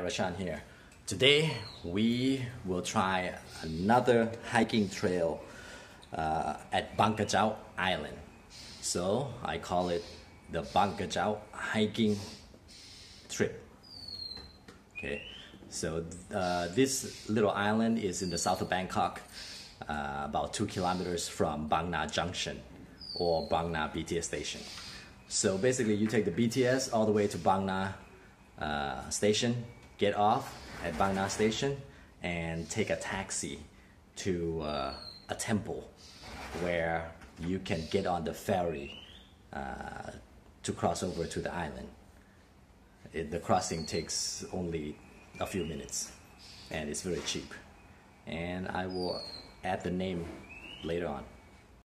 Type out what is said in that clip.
Rachan here. Today we will try another hiking trail uh, at Bang Kachao Island. So I call it the Bang Kachao hiking trip. Okay, so uh, this little island is in the south of Bangkok, uh, about two kilometers from Bang Na Junction or Bang Na BTS station. So basically, you take the BTS all the way to Bang Na uh, station, get off at Bang Na station, and take a taxi to uh, a temple where you can get on the ferry uh, to cross over to the island. It, the crossing takes only a few minutes and it's very cheap. And I will add the name later on.